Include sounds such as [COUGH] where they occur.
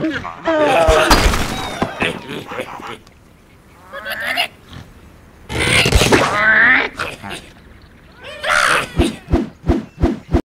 Yeah. [LAUGHS] Oh.